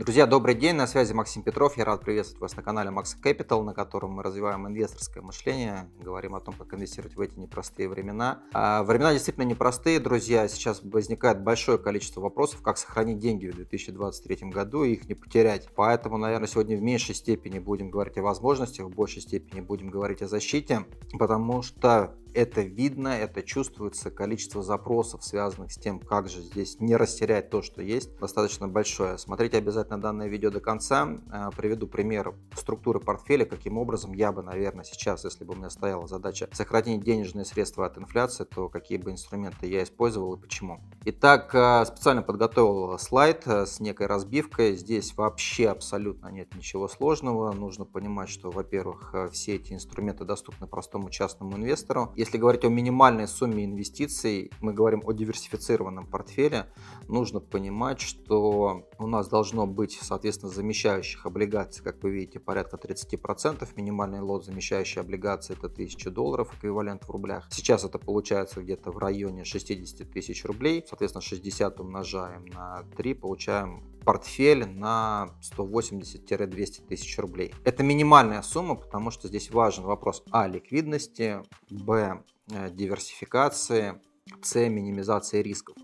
Друзья, добрый день, на связи Максим Петров. Я рад приветствовать вас на канале Max Capital, на котором мы развиваем инвесторское мышление, говорим о том, как инвестировать в эти непростые времена. А времена действительно непростые, друзья. Сейчас возникает большое количество вопросов, как сохранить деньги в 2023 году и их не потерять. Поэтому, наверное, сегодня в меньшей степени будем говорить о возможностях, в большей степени будем говорить о защите, потому что это видно, это чувствуется, количество запросов, связанных с тем, как же здесь не растерять то, что есть, достаточно большое. Смотрите обязательно данное видео до конца. Э, приведу пример структуры портфеля, каким образом я бы, наверное, сейчас, если бы у меня стояла задача сохранить денежные средства от инфляции, то какие бы инструменты я использовал и почему. Итак, э, специально подготовил слайд э, с некой разбивкой. Здесь вообще абсолютно нет ничего сложного. Нужно понимать, что, во-первых, все эти инструменты доступны простому частному инвестору. Если говорить о минимальной сумме инвестиций, мы говорим о диверсифицированном портфеле, нужно понимать, что у нас должно быть, соответственно, замещающих облигаций, как вы видите, порядка 30%. Минимальный лот замещающей облигации это 1000 долларов, эквивалент в рублях. Сейчас это получается где-то в районе 60 тысяч рублей. Соответственно, 60 умножаем на 3, получаем портфель на 180-200 тысяч рублей. Это минимальная сумма, потому что здесь важен вопрос а. ликвидности, б. Э, диверсификации, с. минимизации рисков.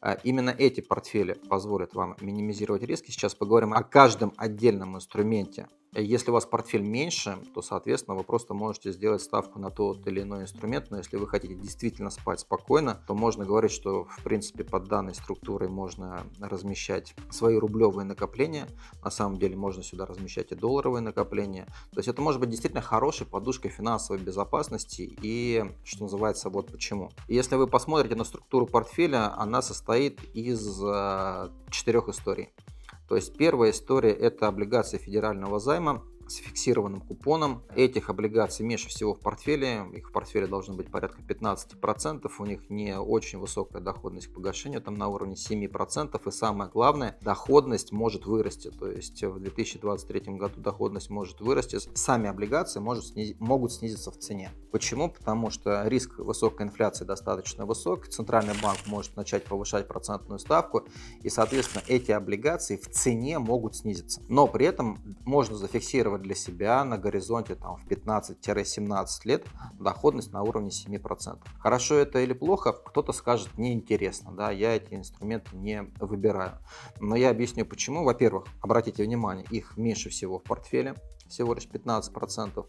Э, именно эти портфели позволят вам минимизировать риски. Сейчас поговорим о каждом отдельном инструменте если у вас портфель меньше, то, соответственно, вы просто можете сделать ставку на тот или иной инструмент, но если вы хотите действительно спать спокойно, то можно говорить, что, в принципе, под данной структурой можно размещать свои рублевые накопления, на самом деле можно сюда размещать и долларовые накопления, то есть это может быть действительно хорошей подушкой финансовой безопасности и, что называется, вот почему. если вы посмотрите на структуру портфеля, она состоит из э, четырех историй. То есть первая история это облигации федерального займа, с фиксированным купоном. Этих облигаций меньше всего в портфеле. Их в портфеле должно быть порядка 15%. У них не очень высокая доходность к погашению, там на уровне 7%. И самое главное, доходность может вырасти. То есть в 2023 году доходность может вырасти. Сами облигации может снизить, могут снизиться в цене. Почему? Потому что риск высокой инфляции достаточно высок. Центральный банк может начать повышать процентную ставку. И, соответственно, эти облигации в цене могут снизиться. Но при этом можно зафиксировать зафиксировать для себя на горизонте там, в 15-17 лет доходность на уровне 7%. Хорошо это или плохо, кто-то скажет неинтересно, да, я эти инструменты не выбираю. Но я объясню почему. Во-первых, обратите внимание, их меньше всего в портфеле, всего лишь 15%.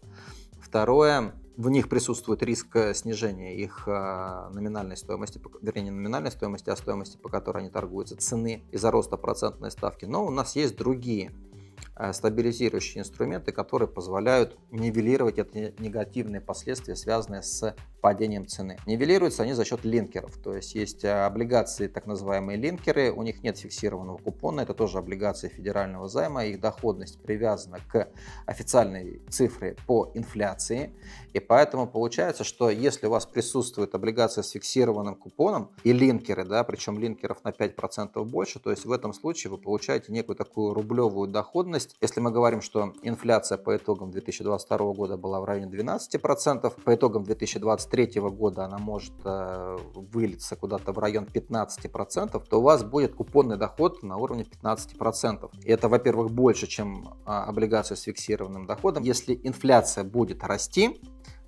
Второе, в них присутствует риск снижения их а, номинальной стоимости, вернее не номинальной стоимости, а стоимости, по которой они торгуются, цены из-за роста процентной ставки. Но у нас есть другие Э, стабилизирующие инструменты, которые позволяют нивелировать эти негативные последствия, связанные с падением цены. Нивелируются они за счет линкеров, то есть есть э, облигации, так называемые линкеры, у них нет фиксированного купона, это тоже облигации федерального займа, их доходность привязана к официальной цифре по инфляции, и поэтому получается, что если у вас присутствует облигация с фиксированным купоном и линкеры, да, причем линкеров на 5% больше, то есть в этом случае вы получаете некую такую рублевую доходность, есть, если мы говорим, что инфляция по итогам 2022 года была в районе 12%, по итогам 2023 года она может э, вылиться куда-то в район 15%, то у вас будет купонный доход на уровне 15%. И это, во-первых, больше, чем а, облигация с фиксированным доходом. Если инфляция будет расти,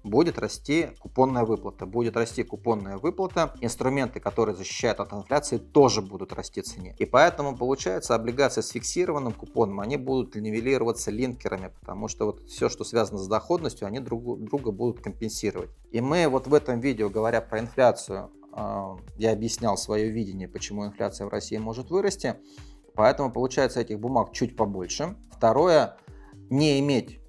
будет расти купонная выплата. Будет расти купонная выплата, инструменты, которые защищают от инфляции, тоже будут расти в цене. И поэтому получается облигации с фиксированным купоном, они будут нивелироваться линкерами, потому что вот все, что связано с доходностью, они друг друга будут компенсировать. И мы вот в этом видео, говоря про инфляцию, а, я объяснял свое видение, почему инфляция в России может вырасти. Поэтому получается этих бумаг чуть побольше. Второе, не иметь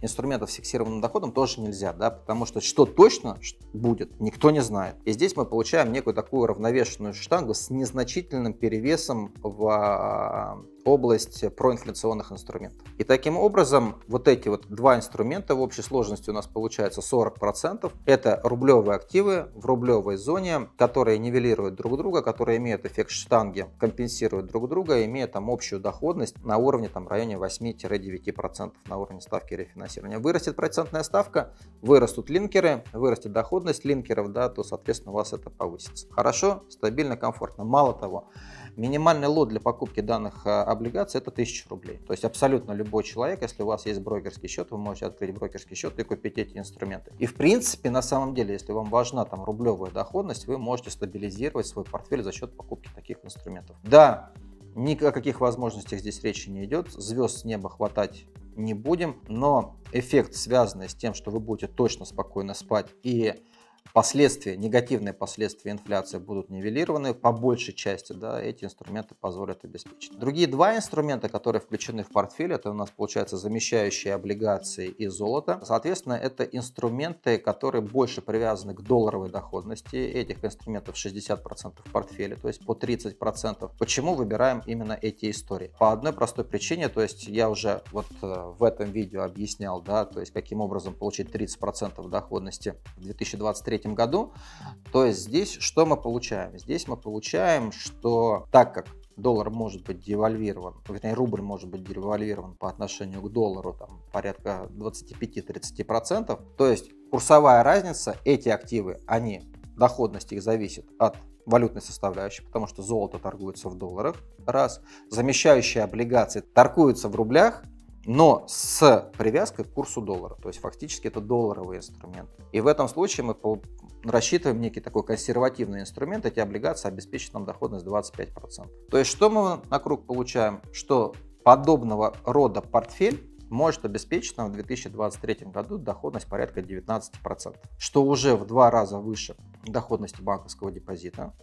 инструментов с фиксированным доходом тоже нельзя, да, потому что что точно будет, никто не знает. И здесь мы получаем некую такую равновешенную штангу с незначительным перевесом в а, область проинфляционных инструментов. И таким образом вот эти вот два инструмента в общей сложности у нас получается 40%. Это рублевые активы в рублевой зоне, которые нивелируют друг друга, которые имеют эффект штанги, компенсируют друг друга, имеют там общую доходность на уровне там, в районе 8-9% на уровне ставки рефинансирования. Вырастет процентная ставка, вырастут линкеры, вырастет доходность линкеров, да, то, соответственно, у вас это повысится. Хорошо, стабильно, комфортно. Мало того, минимальный лот для покупки данных облигации это 1000 рублей. То есть абсолютно любой человек, если у вас есть брокерский счет, вы можете открыть брокерский счет и купить эти инструменты. И в принципе, на самом деле, если вам важна там рублевая доходность, вы можете стабилизировать свой портфель за счет покупки таких инструментов. Да, ни о каких возможностях здесь речи не идет, звезд с неба хватать не будем, но эффект, связанный с тем, что вы будете точно спокойно спать и последствия, негативные последствия инфляции будут нивелированы по большей части, да, эти инструменты позволят обеспечить. Другие два инструмента, которые включены в портфель, это у нас получается замещающие облигации и золото. Соответственно, это инструменты, которые больше привязаны к долларовой доходности. Этих инструментов 60% в портфеле, то есть по 30%. Почему выбираем именно эти истории? По одной простой причине, то есть я уже вот э, в этом видео объяснял, да, то есть каким образом получить 30% доходности в 2023 2023 году. То есть здесь что мы получаем? Здесь мы получаем, что так как доллар может быть девальвирован, вернее рубль может быть девальвирован по отношению к доллару там, порядка 25-30%, то есть курсовая разница, эти активы, они, доходность их зависит от валютной составляющей, потому что золото торгуется в долларах, раз, замещающие облигации торгуются в рублях, но с привязкой к курсу доллара. То есть фактически это долларовый инструмент. И в этом случае мы рассчитываем некий такой консервативный инструмент, эти облигации обеспечат нам доходность 25%. То есть что мы на круг получаем? Что подобного рода портфель может обеспечить нам в 2023 году доходность порядка 19%, что уже в два раза выше доходности банковского депозита.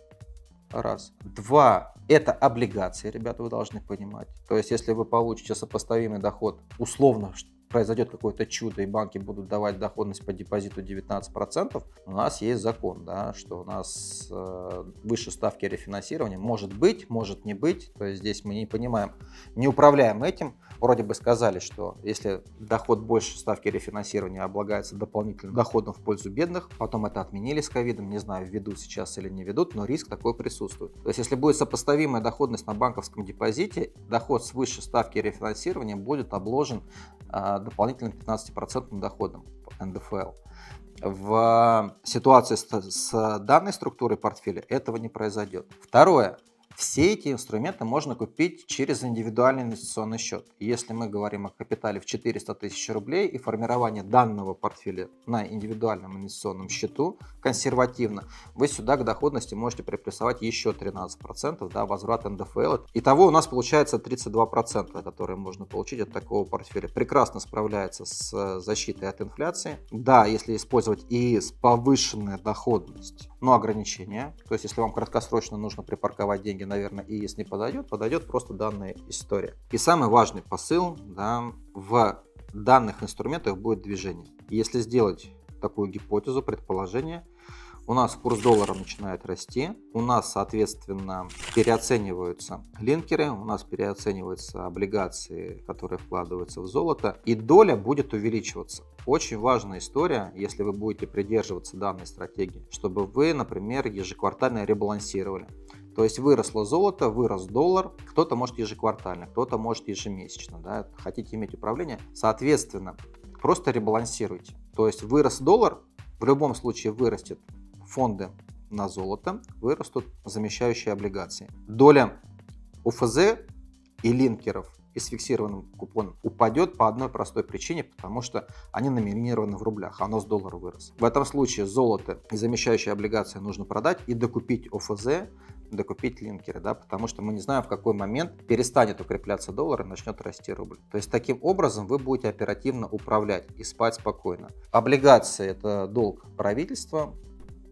Раз. Два. Это облигации, ребята, вы должны понимать. То есть, если вы получите сопоставимый доход, условно, произойдет какое-то чудо и банки будут давать доходность по депозиту 19%, у нас есть закон, да, что у нас э, выше ставки рефинансирования может быть, может не быть. То есть здесь мы не понимаем, не управляем этим. Вроде бы сказали, что если доход больше ставки рефинансирования облагается дополнительным доходом в пользу бедных, потом это отменили с ковидом, не знаю, ведут сейчас или не ведут, но риск такой присутствует. То есть если будет сопоставимая доходность на банковском депозите, доход свыше ставки рефинансирования будет обложен а, дополнительным 15% доходом НДФЛ. В ситуации с, с данной структурой портфеля этого не произойдет. Второе. Все эти инструменты можно купить через индивидуальный инвестиционный счет. Если мы говорим о капитале в 400 тысяч рублей и формирование данного портфеля на индивидуальном инвестиционном счету консервативно, вы сюда к доходности можете приплюсовать еще 13%, да, возврат НДФЛ. Итого у нас получается 32%, которые можно получить от такого портфеля. Прекрасно справляется с защитой от инфляции. Да, если использовать и с повышенной доходностью, но ограничения. То есть, если вам краткосрочно нужно припарковать деньги наверное, и если не подойдет, подойдет просто данная история. И самый важный посыл, да, в данных инструментах будет движение. Если сделать такую гипотезу, предположение, у нас курс доллара начинает расти, у нас, соответственно, переоцениваются линкеры, у нас переоцениваются облигации, которые вкладываются в золото, и доля будет увеличиваться. Очень важная история, если вы будете придерживаться данной стратегии, чтобы вы, например, ежеквартально ребалансировали. То есть выросло золото, вырос доллар, кто-то может ежеквартально, кто-то может ежемесячно. Да? Хотите иметь управление? Соответственно, просто ребалансируйте. То есть вырос доллар, в любом случае вырастет фонды на золото, вырастут замещающие облигации. Доля УФЗ и линкеров и с фиксированным купоном упадет по одной простой причине, потому что они номинированы в рублях, а нас доллар вырос. В этом случае золото и замещающие облигации нужно продать и докупить ОФЗ, докупить линкеры, да, потому что мы не знаем, в какой момент перестанет укрепляться доллар и начнет расти рубль. То есть таким образом вы будете оперативно управлять и спать спокойно. Облигации – это долг правительства,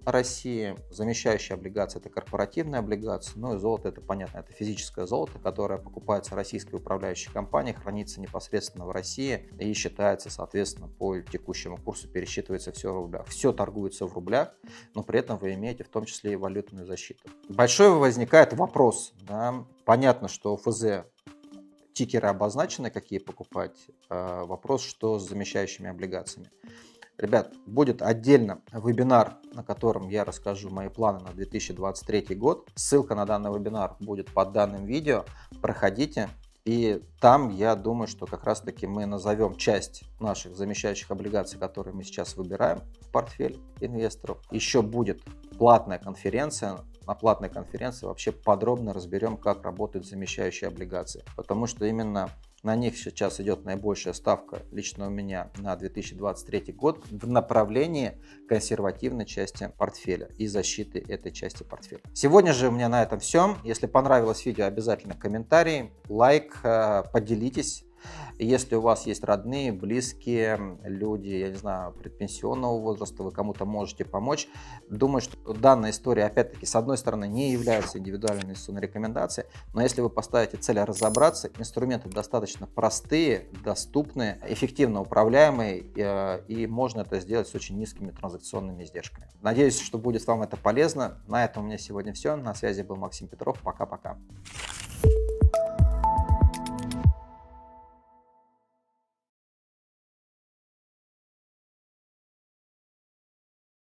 России. Замещающая облигация – это корпоративная облигация. Ну и золото – это понятно, это физическое золото, которое покупается российской управляющей компанией, хранится непосредственно в России и считается, соответственно, по текущему курсу, пересчитывается все в рублях. Все торгуется в рублях, но при этом вы имеете в том числе и валютную защиту. Большой возникает вопрос. Да? Понятно, что ФЗ тикеры обозначены, какие покупать. А, вопрос, что с замещающими облигациями. Ребят, будет отдельно вебинар, на котором я расскажу мои планы на 2023 год. Ссылка на данный вебинар будет под данным видео. Проходите. И там, я думаю, что как раз-таки мы назовем часть наших замещающих облигаций, которые мы сейчас выбираем в портфель инвесторов. Еще будет платная конференция на платной конференции вообще подробно разберем, как работают замещающие облигации. Потому что именно на них сейчас идет наибольшая ставка лично у меня на 2023 год в направлении консервативной части портфеля и защиты этой части портфеля. Сегодня же у меня на этом все. Если понравилось видео, обязательно комментарий, лайк, э, поделитесь если у вас есть родные, близкие люди, я не знаю, предпенсионного возраста, вы кому-то можете помочь. Думаю, что данная история, опять-таки, с одной стороны, не является индивидуальной инвестиционной рекомендацией, но если вы поставите цель разобраться, инструменты достаточно простые, доступные, эффективно управляемые, э, и можно это сделать с очень низкими транзакционными издержками. Надеюсь, что будет вам это полезно. На этом у меня сегодня все. На связи был Максим Петров. Пока-пока.